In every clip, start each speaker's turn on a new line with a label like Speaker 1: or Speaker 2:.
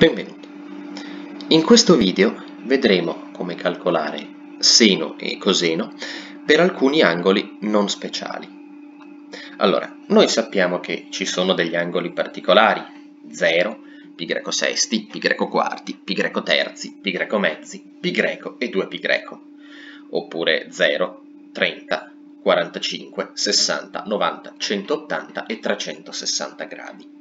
Speaker 1: Benvenuti. In questo video vedremo come calcolare seno e coseno per alcuni angoli non speciali. Allora, noi sappiamo che ci sono degli angoli particolari, 0, pi greco sesti, greco quarti, greco terzi, greco mezzi, greco e 2 pi greco, oppure 0, 30, 45, 60, 90, 180 e 360 gradi.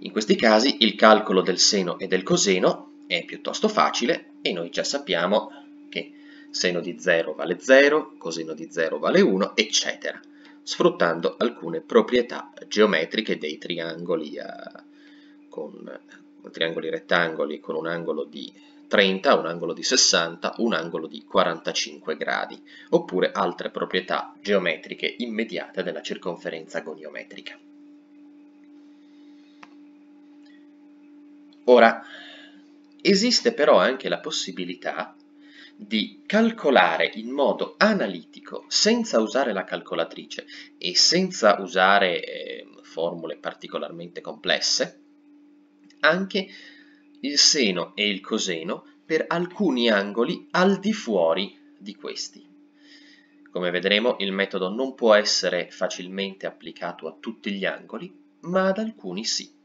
Speaker 1: In questi casi il calcolo del seno e del coseno è piuttosto facile e noi già sappiamo che seno di 0 vale 0, coseno di 0 vale 1, eccetera, sfruttando alcune proprietà geometriche dei triangoli, eh, con, triangoli rettangoli con un angolo di 30, un angolo di 60, un angolo di 45 gradi, oppure altre proprietà geometriche immediate della circonferenza goniometrica. Ora, esiste però anche la possibilità di calcolare in modo analitico, senza usare la calcolatrice e senza usare eh, formule particolarmente complesse, anche il seno e il coseno per alcuni angoli al di fuori di questi. Come vedremo il metodo non può essere facilmente applicato a tutti gli angoli, ma ad alcuni sì.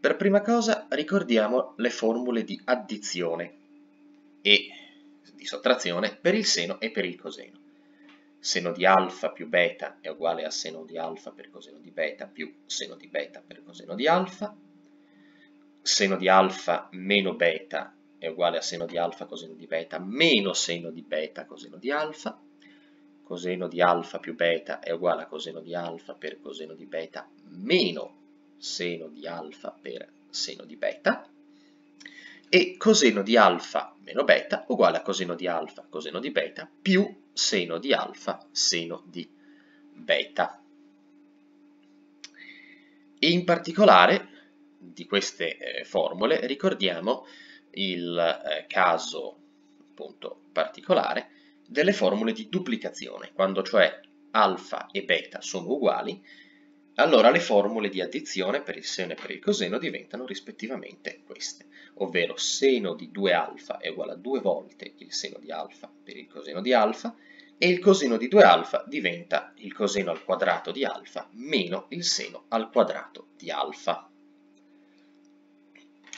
Speaker 1: Per prima cosa ricordiamo le formule di addizione e di sottrazione per il seno e per il coseno. Seno di alfa più beta è uguale a seno di alfa per coseno di beta più seno di beta per coseno di alfa. Seno di alfa meno beta è uguale a seno di alfa coseno di beta meno seno di beta coseno di alfa. Coseno di alfa più beta è uguale a coseno di alfa per coseno di beta meno seno di alfa per seno di beta e coseno di alfa meno beta uguale a coseno di alfa coseno di beta più seno di alfa seno di beta. E in particolare di queste eh, formule ricordiamo il eh, caso appunto particolare delle formule di duplicazione, quando cioè alfa e beta sono uguali allora le formule di addizione per il seno e per il coseno diventano rispettivamente queste, ovvero seno di 2α è uguale a 2 volte il seno di alfa per il coseno di alfa e il coseno di 2α diventa il coseno al quadrato di alfa meno il seno al quadrato di alfa.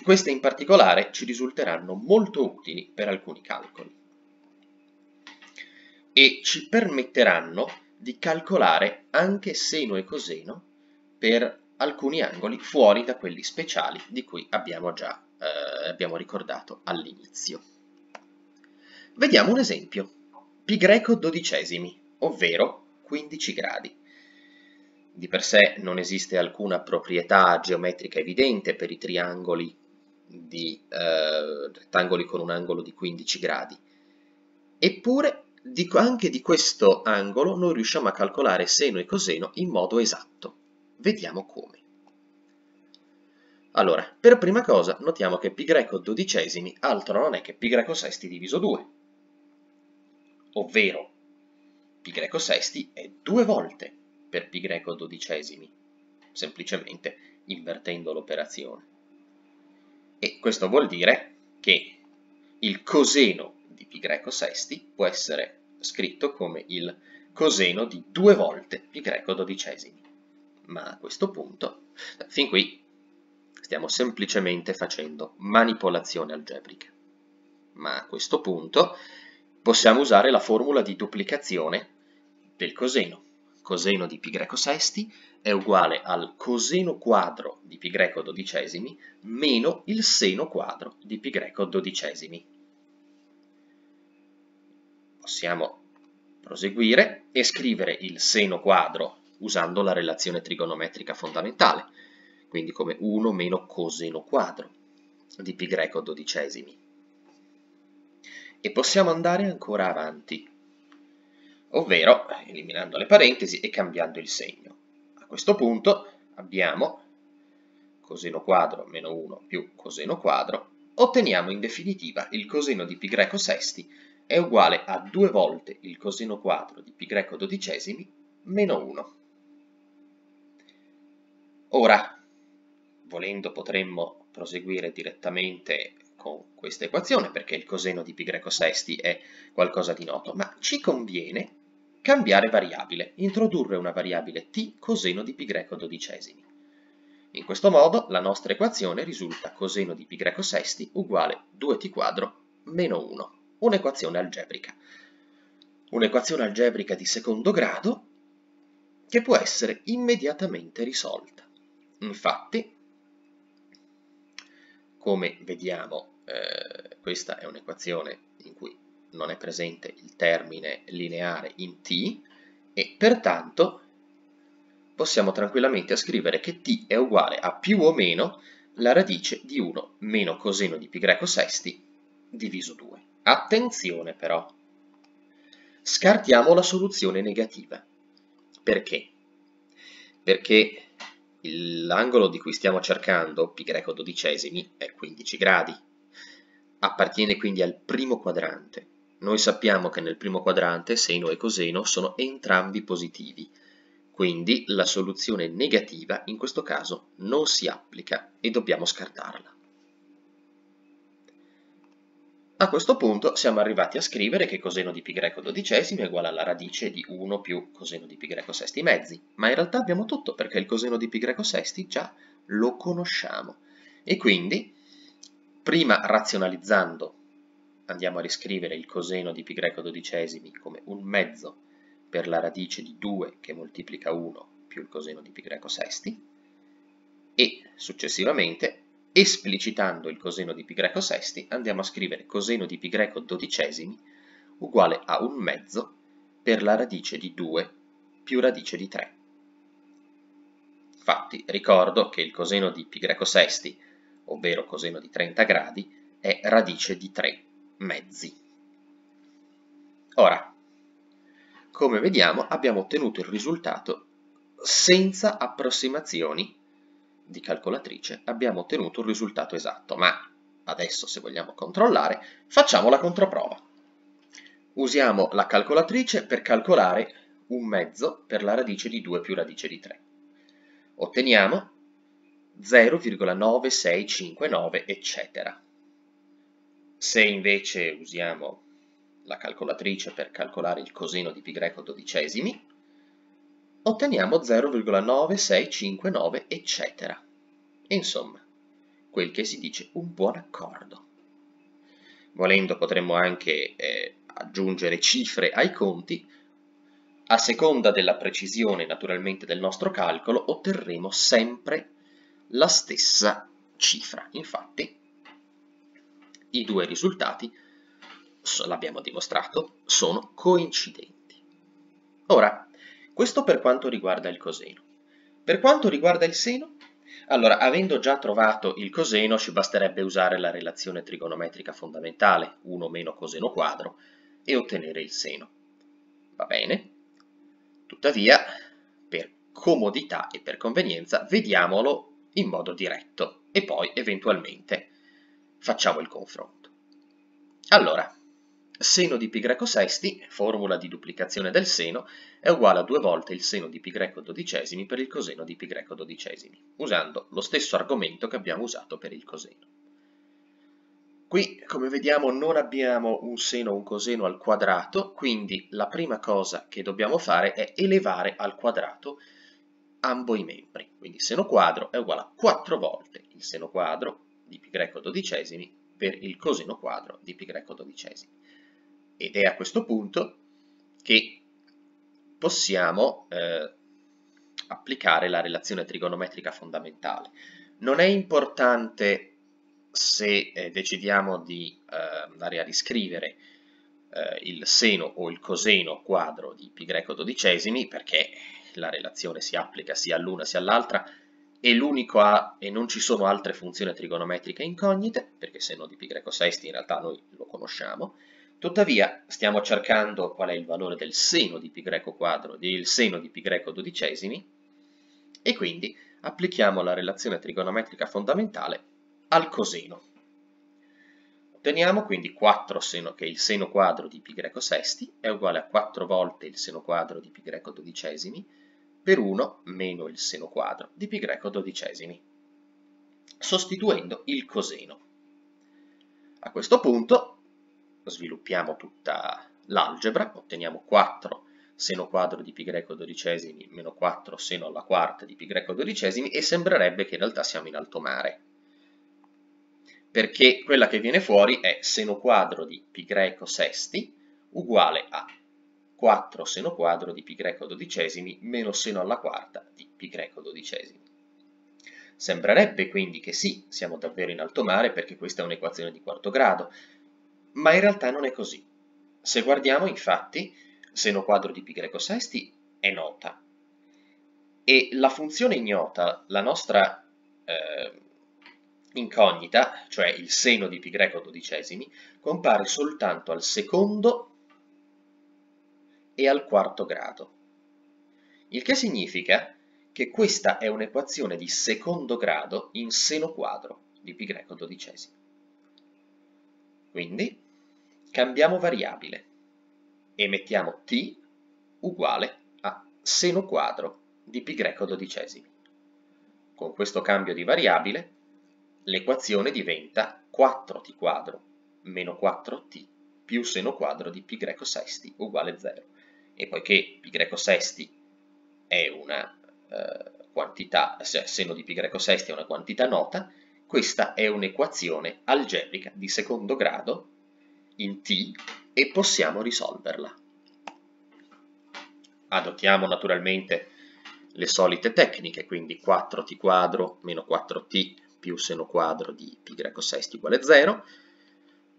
Speaker 1: Queste in particolare ci risulteranno molto utili per alcuni calcoli e ci permetteranno di calcolare anche seno e coseno per alcuni angoli fuori da quelli speciali di cui abbiamo già eh, abbiamo ricordato all'inizio. Vediamo un esempio. Pi greco dodicesimi, ovvero 15 gradi. Di per sé non esiste alcuna proprietà geometrica evidente per i triangoli di eh, rettangoli con un angolo di 15 gradi. Eppure di, anche di questo angolo noi riusciamo a calcolare seno e coseno in modo esatto. Vediamo come. Allora, per prima cosa notiamo che greco dodicesimi altro non è che greco sesti diviso 2, ovvero greco sesti è due volte per greco dodicesimi, semplicemente invertendo l'operazione. E questo vuol dire che il coseno di greco sesti può essere scritto come il coseno di due volte greco dodicesimi ma a questo punto, fin qui, stiamo semplicemente facendo manipolazione algebrica. Ma a questo punto possiamo usare la formula di duplicazione del coseno. Coseno di greco sesti è uguale al coseno quadro di greco dodicesimi meno il seno quadro di greco dodicesimi. Possiamo proseguire e scrivere il seno quadro usando la relazione trigonometrica fondamentale, quindi come 1 meno coseno quadro di pi greco dodicesimi. E possiamo andare ancora avanti, ovvero eliminando le parentesi e cambiando il segno. A questo punto abbiamo coseno quadro meno 1 più coseno quadro, otteniamo in definitiva il coseno di pi greco sesti è uguale a due volte il coseno quadro di pi greco dodicesimi meno 1. Ora, volendo potremmo proseguire direttamente con questa equazione perché il coseno di pi greco sesti è qualcosa di noto, ma ci conviene cambiare variabile, introdurre una variabile t coseno di pi greco dodicesimi. In questo modo la nostra equazione risulta coseno di pi greco sesti uguale 2t quadro meno 1, un'equazione algebrica. Un'equazione algebrica di secondo grado che può essere immediatamente risolta. Infatti, come vediamo, eh, questa è un'equazione in cui non è presente il termine lineare in t e pertanto possiamo tranquillamente scrivere che t è uguale a più o meno la radice di 1 meno coseno di greco sesti diviso 2. Attenzione però, scartiamo la soluzione negativa. Perché? Perché l'angolo di cui stiamo cercando, greco dodicesimi, è 15 gradi. Appartiene quindi al primo quadrante. Noi sappiamo che nel primo quadrante seno e coseno sono entrambi positivi, quindi la soluzione negativa in questo caso non si applica e dobbiamo scartarla. A questo punto siamo arrivati a scrivere che coseno di pi greco dodicesimi è uguale alla radice di 1 più coseno di pi greco sesti mezzi, ma in realtà abbiamo tutto perché il coseno di pi greco sesti già lo conosciamo. E quindi, prima razionalizzando, andiamo a riscrivere il coseno di pi greco dodicesimi come un mezzo per la radice di 2 che moltiplica 1 più il coseno di pi greco sesti e successivamente esplicitando il coseno di pi greco sesti andiamo a scrivere coseno di pi greco dodicesimi uguale a un mezzo per la radice di 2 più radice di 3. Infatti ricordo che il coseno di pi greco sesti, ovvero coseno di 30 gradi, è radice di 3 mezzi. Ora, come vediamo abbiamo ottenuto il risultato senza approssimazioni di calcolatrice, abbiamo ottenuto il risultato esatto, ma adesso se vogliamo controllare facciamo la controprova. Usiamo la calcolatrice per calcolare un mezzo per la radice di 2 più radice di 3. Otteniamo 0,9659 eccetera. Se invece usiamo la calcolatrice per calcolare il coseno di pi greco dodicesimi, otteniamo 0,9659 eccetera. Insomma, quel che si dice un buon accordo. Volendo potremmo anche eh, aggiungere cifre ai conti, a seconda della precisione naturalmente del nostro calcolo otterremo sempre la stessa cifra. Infatti i due risultati l'abbiamo dimostrato, sono coincidenti. Ora, questo per quanto riguarda il coseno. Per quanto riguarda il seno, allora, avendo già trovato il coseno, ci basterebbe usare la relazione trigonometrica fondamentale, 1 meno coseno quadro, e ottenere il seno. Va bene? Tuttavia, per comodità e per convenienza, vediamolo in modo diretto e poi, eventualmente, facciamo il confronto. Allora, Seno di pi greco sesti, formula di duplicazione del seno, è uguale a due volte il seno di pi greco dodicesimi per il coseno di pi greco dodicesimi, usando lo stesso argomento che abbiamo usato per il coseno. Qui, come vediamo, non abbiamo un seno o un coseno al quadrato, quindi la prima cosa che dobbiamo fare è elevare al quadrato ambo i membri. Quindi seno quadro è uguale a 4 volte il seno quadro di pi greco dodicesimi per il coseno quadro di pi greco dodicesimi ed è a questo punto che possiamo eh, applicare la relazione trigonometrica fondamentale. Non è importante se eh, decidiamo di eh, andare a riscrivere eh, il seno o il coseno quadro di pi greco dodicesimi, perché la relazione si applica sia all'una sia all'altra, e l'unico A e non ci sono altre funzioni trigonometriche incognite, perché seno di pi greco sesti in realtà noi lo conosciamo, Tuttavia stiamo cercando qual è il valore del seno di pi greco quadro, del seno di pi greco dodicesimi, e quindi applichiamo la relazione trigonometrica fondamentale al coseno. Otteniamo quindi 4 seno, che il seno quadro di pi greco sesti è uguale a 4 volte il seno quadro di pi greco dodicesimi per 1 meno il seno quadro di pi greco dodicesimi. sostituendo il coseno. A questo punto sviluppiamo tutta l'algebra, otteniamo 4 seno quadro di pi greco dodicesimi meno 4 seno alla quarta di pi greco dodicesimi e sembrerebbe che in realtà siamo in alto mare perché quella che viene fuori è seno quadro di pi greco sesti uguale a 4 seno quadro di pi greco dodicesimi meno seno alla quarta di pi greco dodicesimi. Sembrerebbe quindi che sì, siamo davvero in alto mare perché questa è un'equazione di quarto grado, ma in realtà non è così. Se guardiamo infatti, seno quadro di pi greco sesti è nota e la funzione ignota, la nostra eh, incognita, cioè il seno di pi greco dodicesimi, compare soltanto al secondo e al quarto grado. Il che significa che questa è un'equazione di secondo grado in seno quadro di pi greco dodicesimi. Quindi cambiamo variabile e mettiamo t uguale a seno quadro di pi greco dodicesimi. Con questo cambio di variabile l'equazione diventa 4t quadro meno 4t più seno quadro di pi greco sesti uguale 0. E poiché pi greco sesti è una eh, quantità, seno di pi greco sesti è una quantità nota, questa è un'equazione algebrica di secondo grado in t e possiamo risolverla. Adottiamo naturalmente le solite tecniche, quindi 4t quadro meno 4t più seno quadro di greco sesti uguale 0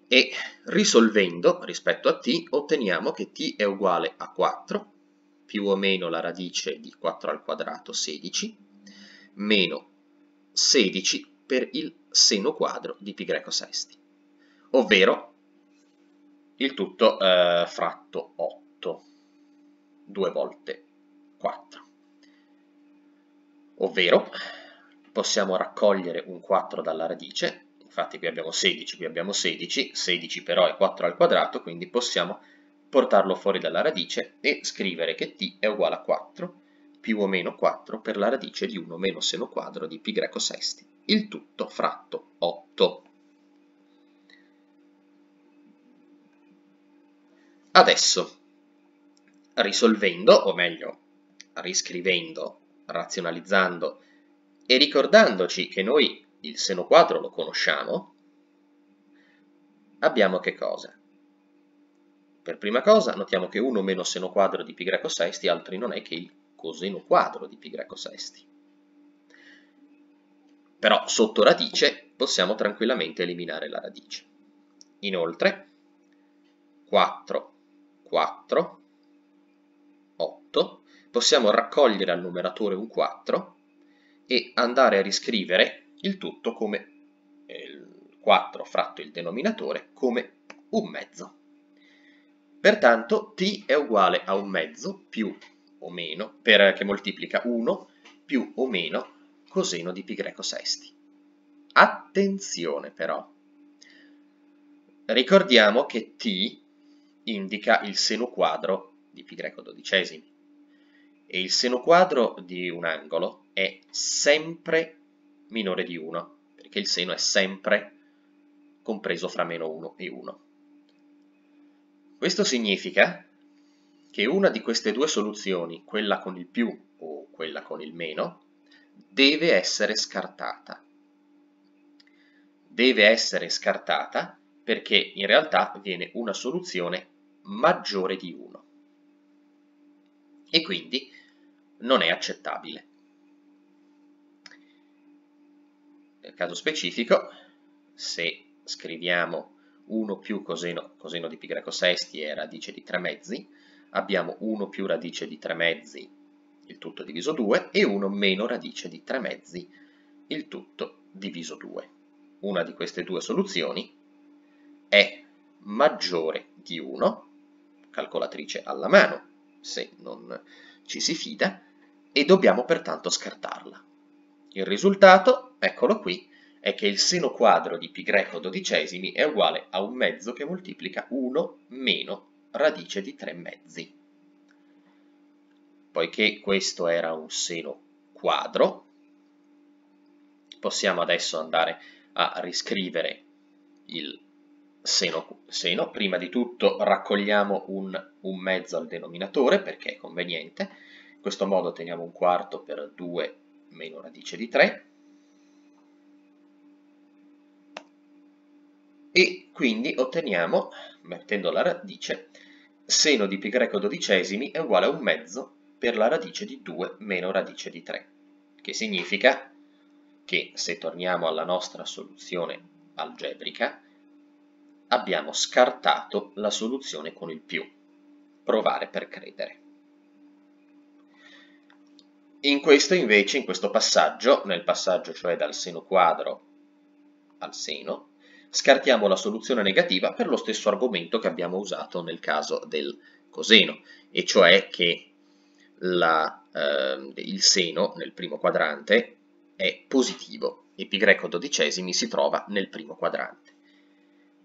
Speaker 1: e risolvendo rispetto a t otteniamo che t è uguale a 4 più o meno la radice di 4 al quadrato 16 meno 16 per il seno quadro di greco sesti, ovvero il tutto eh, fratto 8, 2 volte 4. Ovvero possiamo raccogliere un 4 dalla radice, infatti qui abbiamo 16, qui abbiamo 16, 16 però è 4 al quadrato, quindi possiamo portarlo fuori dalla radice e scrivere che t è uguale a 4 più o meno 4 per la radice di 1 meno seno quadro di greco sesti, il tutto fratto 8. Adesso, risolvendo, o meglio, riscrivendo, razionalizzando e ricordandoci che noi il seno quadro lo conosciamo, abbiamo che cosa? Per prima cosa notiamo che 1 meno seno quadro di pi greco sesti altri non è che il coseno quadro di pi greco sesti. Però sotto radice possiamo tranquillamente eliminare la radice. Inoltre, 4 4, 8, possiamo raccogliere al numeratore un 4 e andare a riscrivere il tutto come il 4 fratto il denominatore come un mezzo. Pertanto t è uguale a un mezzo più o meno, per, che moltiplica 1 più o meno coseno di pi greco sesti. Attenzione però, ricordiamo che t indica il seno quadro di pi greco dodicesimi e il seno quadro di un angolo è sempre minore di 1 perché il seno è sempre compreso fra meno 1 e 1. Questo significa che una di queste due soluzioni, quella con il più o quella con il meno, deve essere scartata. Deve essere scartata perché in realtà viene una soluzione maggiore di 1 e quindi non è accettabile. Nel caso specifico, se scriviamo 1 più coseno, coseno di pi greco sesti è radice di 3 mezzi, abbiamo 1 più radice di 3 mezzi, il tutto diviso 2, e 1 meno radice di 3 mezzi, il tutto diviso 2. Una di queste due soluzioni è maggiore di 1 calcolatrice alla mano, se non ci si fida, e dobbiamo pertanto scartarla. Il risultato, eccolo qui, è che il seno quadro di pi greco dodicesimi è uguale a un mezzo che moltiplica 1 meno radice di 3 mezzi. Poiché questo era un seno quadro, possiamo adesso andare a riscrivere il seno, seno. Prima di tutto raccogliamo un, un mezzo al denominatore perché è conveniente. In questo modo otteniamo un quarto per 2 meno radice di 3. E quindi otteniamo, mettendo la radice, seno di pi greco dodicesimi è uguale a un mezzo per la radice di 2 meno radice di 3, che significa che se torniamo alla nostra soluzione algebrica, abbiamo scartato la soluzione con il più. Provare per credere. In questo invece, in questo passaggio, nel passaggio cioè dal seno quadro al seno, scartiamo la soluzione negativa per lo stesso argomento che abbiamo usato nel caso del coseno, e cioè che la, eh, il seno nel primo quadrante è positivo e greco dodicesimi si trova nel primo quadrante.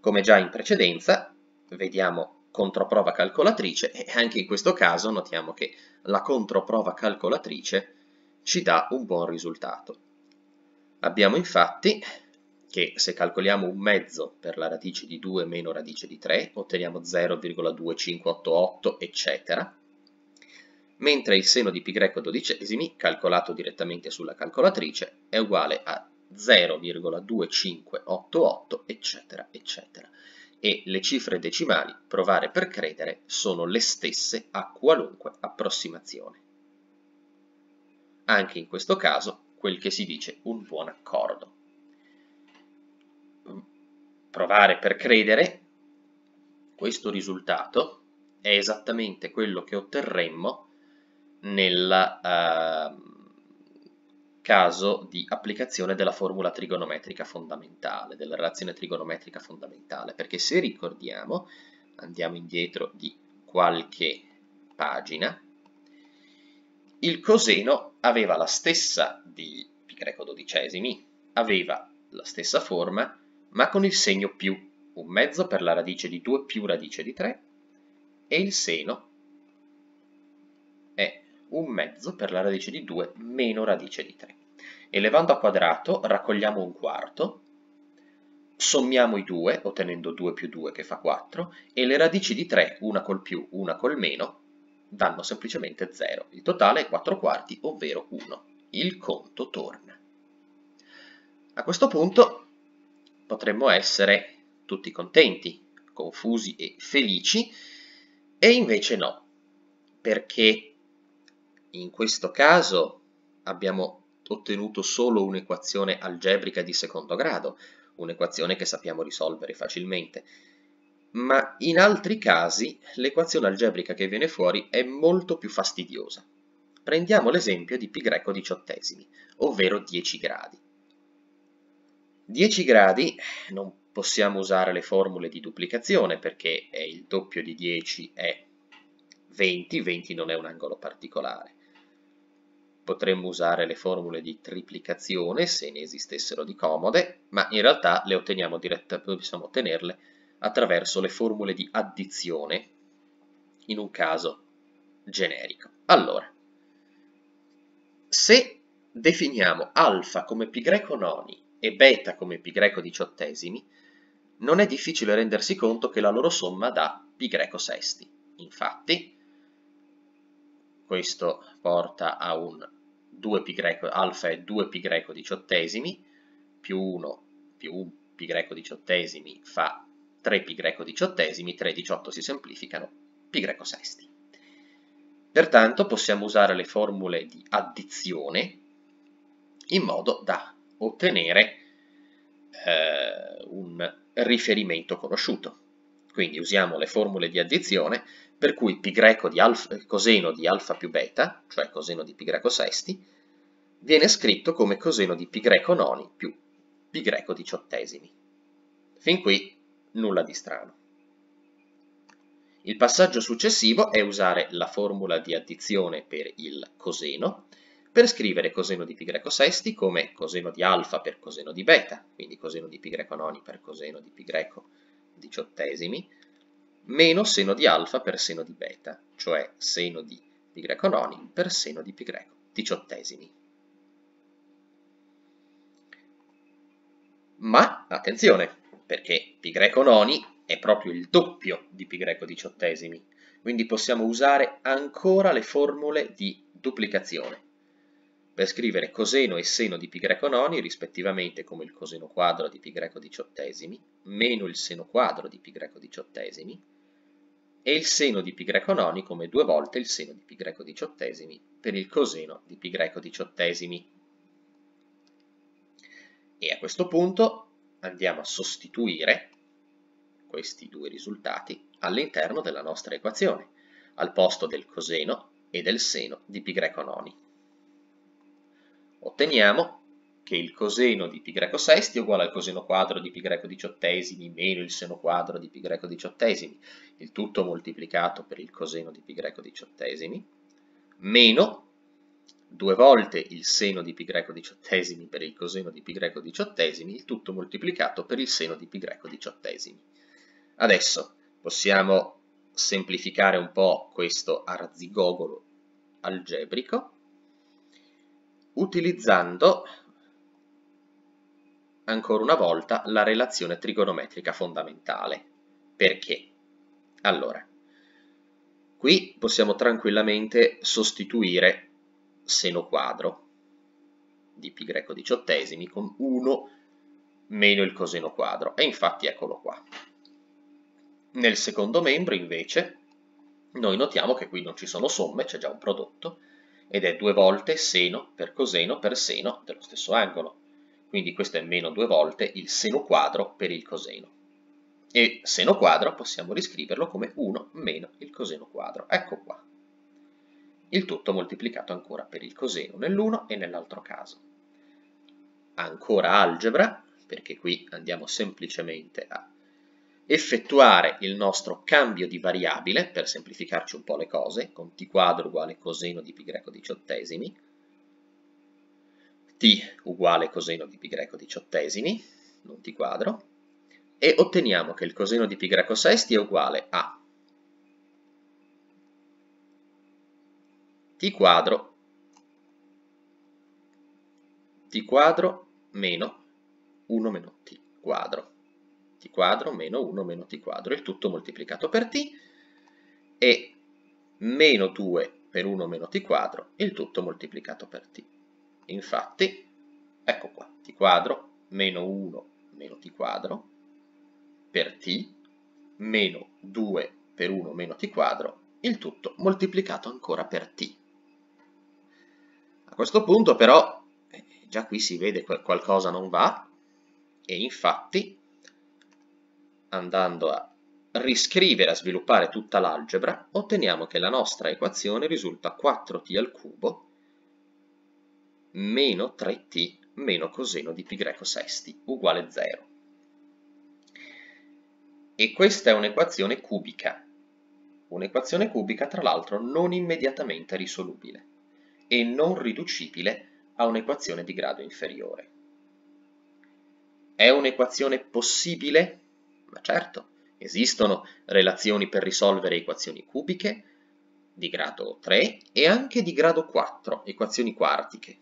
Speaker 1: Come già in precedenza, vediamo controprova calcolatrice e anche in questo caso notiamo che la controprova calcolatrice ci dà un buon risultato. Abbiamo infatti che se calcoliamo un mezzo per la radice di 2 meno radice di 3 otteniamo 0,2588 eccetera, mentre il seno di pi greco dodicesimi, calcolato direttamente sulla calcolatrice, è uguale a 0,2588 eccetera eccetera e le cifre decimali, provare per credere, sono le stesse a qualunque approssimazione. Anche in questo caso quel che si dice un buon accordo. Provare per credere, questo risultato è esattamente quello che otterremmo nella uh, caso di applicazione della formula trigonometrica fondamentale, della relazione trigonometrica fondamentale, perché se ricordiamo, andiamo indietro di qualche pagina, il coseno aveva la stessa di pi greco dodicesimi, aveva la stessa forma, ma con il segno più, un mezzo per la radice di 2 più radice di 3, e il seno un mezzo per la radice di 2 meno radice di 3. Elevando a quadrato raccogliamo un quarto, sommiamo i due, ottenendo 2 più 2 che fa 4, e le radici di 3, una col più, una col meno, danno semplicemente 0. Il totale è 4 quarti, ovvero 1. Il conto torna. A questo punto potremmo essere tutti contenti, confusi e felici, e invece no, perché in questo caso abbiamo ottenuto solo un'equazione algebrica di secondo grado, un'equazione che sappiamo risolvere facilmente. Ma in altri casi l'equazione algebrica che viene fuori è molto più fastidiosa. Prendiamo l'esempio di pi greco diciottesimi, ovvero 10 gradi. 10 gradi non possiamo usare le formule di duplicazione perché il doppio di 10 è 20, 20 non è un angolo particolare. Potremmo usare le formule di triplicazione se ne esistessero di comode, ma in realtà le otteniamo diretta, possiamo ottenerle attraverso le formule di addizione in un caso generico. Allora, se definiamo alfa come pi greco noni e beta come pi greco diciottesimi, non è difficile rendersi conto che la loro somma dà pi greco sesti. Infatti, questo porta a un 2 pi greco, alfa è 2 pi greco diciottesimi, più 1 più 1 pi greco diciottesimi fa 3 pi greco diciottesimi, 3 e 18 si semplificano, greco sesti. Pertanto possiamo usare le formule di addizione in modo da ottenere eh, un riferimento conosciuto. Quindi usiamo le formule di addizione per cui greco di alfa, coseno di alfa più beta, cioè coseno di greco sesti, viene scritto come coseno di greco noni più pi greco diciottesimi. Fin qui nulla di strano. Il passaggio successivo è usare la formula di addizione per il coseno per scrivere coseno di greco sesti come coseno di alfa per coseno di beta, quindi coseno di greco noni per coseno di greco diciottesimi, meno seno di alfa per seno di beta, cioè seno di greco noni per seno di greco diciottesimi. attenzione, perché greco noni è proprio il doppio di greco diciottesimi, quindi possiamo usare ancora le formule di duplicazione per scrivere coseno e seno di greco noni rispettivamente come il coseno quadro di greco diciottesimi meno il seno quadro di greco diciottesimi e il seno di greco noni come due volte il seno di greco diciottesimi per il coseno di greco diciottesimi. E a questo punto andiamo a sostituire questi due risultati all'interno della nostra equazione, al posto del coseno e del seno di greco noni otteniamo che il coseno di pi greco sesti è uguale al coseno quadro di pi greco diciottesimi meno il seno quadro di pi greco diciottesimi, il tutto moltiplicato per il coseno di pi greco diciottesimi, meno due volte il seno di pi greco diciottesimi per il coseno di pi greco diciottesimi, il tutto moltiplicato per il seno di pi greco diciottesimi. Adesso possiamo semplificare un po' questo arzigogolo algebrico utilizzando ancora una volta la relazione trigonometrica fondamentale. Perché? Allora, qui possiamo tranquillamente sostituire seno quadro di pi greco diciottesimi con 1 meno il coseno quadro, e infatti eccolo qua. Nel secondo membro, invece, noi notiamo che qui non ci sono somme, c'è già un prodotto, ed è due volte seno per coseno per seno dello stesso angolo. Quindi questo è meno due volte il seno quadro per il coseno. E seno quadro possiamo riscriverlo come 1 meno il coseno quadro. Ecco qua. Il tutto moltiplicato ancora per il coseno nell'uno e nell'altro caso. Ancora algebra, perché qui andiamo semplicemente a effettuare il nostro cambio di variabile, per semplificarci un po' le cose, con t quadro uguale coseno di pi greco diciottesimi, t uguale coseno di pi greco diciottesimi, non t quadro, e otteniamo che il coseno di pi greco sesti è uguale a t quadro t quadro meno 1 meno t quadro t quadro meno 1 meno t quadro, il tutto moltiplicato per t, e meno 2 per 1 meno t quadro, il tutto moltiplicato per t. Infatti, ecco qua, t quadro meno 1 meno t quadro per t, meno 2 per 1 meno t quadro, il tutto moltiplicato ancora per t. A questo punto però, eh, già qui si vede che qualcosa non va, e infatti andando a riscrivere, a sviluppare tutta l'algebra, otteniamo che la nostra equazione risulta 4t al cubo meno 3t meno coseno di pi greco sesti uguale 0. E questa è un'equazione cubica, un'equazione cubica tra l'altro non immediatamente risolubile e non riducibile a un'equazione di grado inferiore. È un'equazione possibile? Ma certo, esistono relazioni per risolvere equazioni cubiche di grado 3 e anche di grado 4, equazioni quartiche.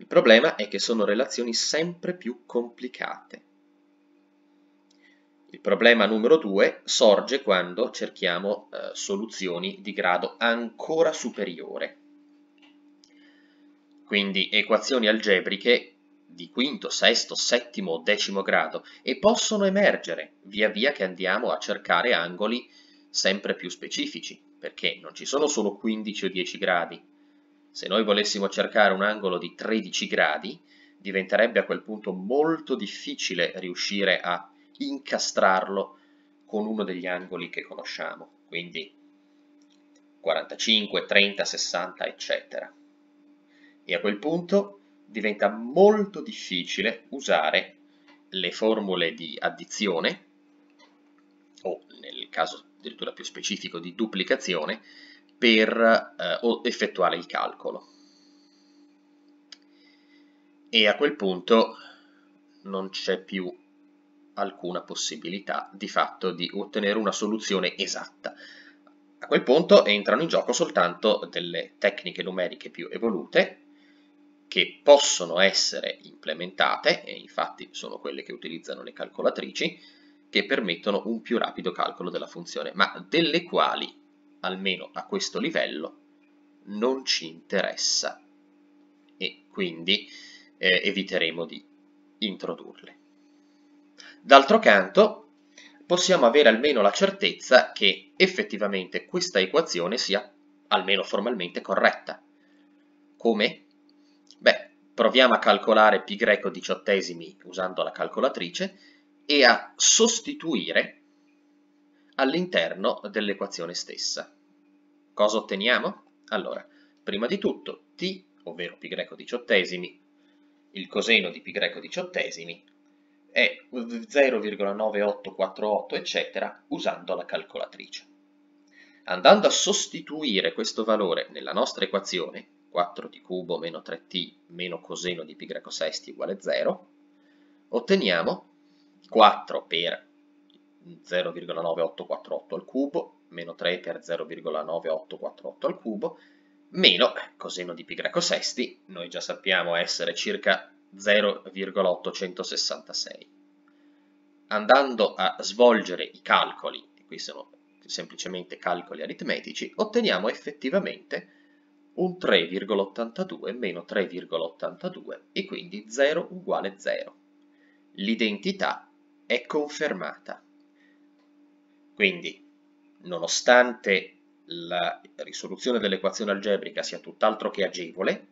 Speaker 1: Il problema è che sono relazioni sempre più complicate. Il problema numero 2 sorge quando cerchiamo eh, soluzioni di grado ancora superiore. Quindi equazioni algebriche di quinto, sesto, settimo o decimo grado e possono emergere via via che andiamo a cercare angoli sempre più specifici, perché non ci sono solo 15 o 10 gradi. Se noi volessimo cercare un angolo di 13 gradi, diventerebbe a quel punto molto difficile riuscire a incastrarlo con uno degli angoli che conosciamo, quindi 45, 30, 60, eccetera. E a quel punto diventa molto difficile usare le formule di addizione o nel caso addirittura più specifico di duplicazione per eh, effettuare il calcolo. E a quel punto non c'è più alcuna possibilità di fatto di ottenere una soluzione esatta. A quel punto entrano in gioco soltanto delle tecniche numeriche più evolute che possono essere implementate, e infatti sono quelle che utilizzano le calcolatrici, che permettono un più rapido calcolo della funzione, ma delle quali, almeno a questo livello, non ci interessa e quindi eh, eviteremo di introdurle. D'altro canto, possiamo avere almeno la certezza che effettivamente questa equazione sia almeno formalmente corretta. Come? Beh, proviamo a calcolare pi greco diciottesimi usando la calcolatrice e a sostituire all'interno dell'equazione stessa. Cosa otteniamo? Allora, prima di tutto t, ovvero pi greco diciottesimi, il coseno di pi greco diciottesimi, è 0,9848 eccetera usando la calcolatrice. Andando a sostituire questo valore nella nostra equazione, 4t cubo meno 3t meno coseno di pi greco sesti uguale 0, otteniamo 4 per 0,9848 al cubo, meno 3 per 0,9848 al cubo, meno coseno di greco sesti, noi già sappiamo essere circa 0,866. Andando a svolgere i calcoli, e qui sono semplicemente calcoli aritmetici, otteniamo effettivamente un 3,82 meno 3,82 e quindi 0 uguale 0. L'identità è confermata. Quindi, nonostante la risoluzione dell'equazione algebrica sia tutt'altro che agevole,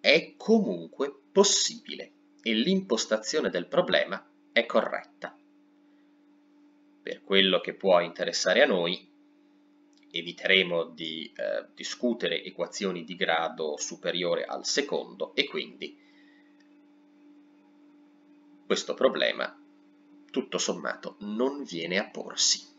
Speaker 1: è comunque possibile e l'impostazione del problema è corretta. Per quello che può interessare a noi, eviteremo di eh, discutere equazioni di grado superiore al secondo e quindi questo problema tutto sommato non viene a porsi.